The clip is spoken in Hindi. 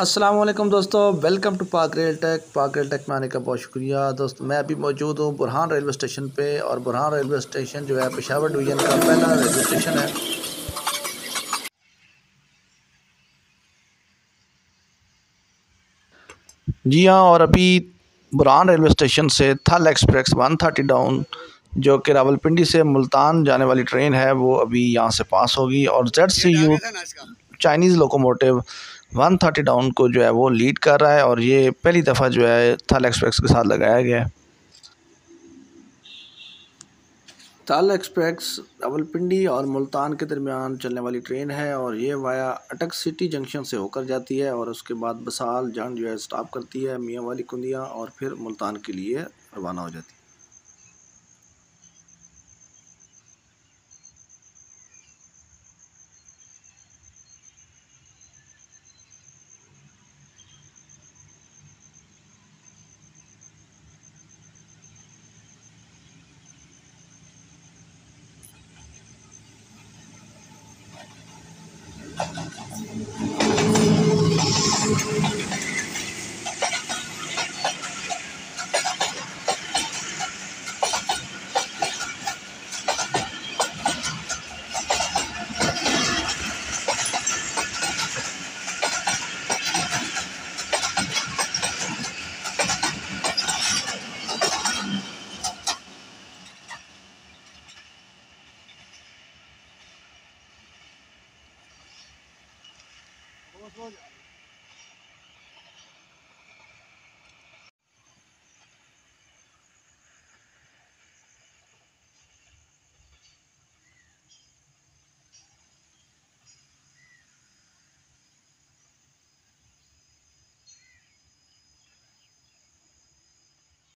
वालेकुम दोस्तों, welcome to Pak rail tech. Pak rail tech में आने का बहुत शुक्रिया। दोस्त, मैं अभी मौजूद हूँ बुरहान रेलवे स्टेशन पे और बुरहान रेलवे स्टेशन जो है, पेशावर डिवीज़न का पहला रेलवे स्टेशन है। जी हाँ और अभी बुरहान रेलवे स्टेशन से थल एक्सप्रेस वन थर्टी डाउन, जो कि रावलपिंडी से मुल्तान जाने वाली ट्रेन है, वो अभी यहाँ से पास होगी और Z C U Chinese locomotive one thirty down को जो है वो लीड कर रहा है और ये पहली दफ़ा जो है थल एक्सप्रेस के साथ लगाया गया है। थल एक्सप्रेस रावलपिंडी और मुल्तान के दरमियान चलने वाली ट्रेन है और ये वाया अटक सिटी जंक्शन से होकर जाती है और उसके बाद बसाल जंग जो है स्टॉप करती है मियाँ वाली कुंदियाँ और फिर मुल्तान के लिए रवाना हो जाती है। どうもどうも。多久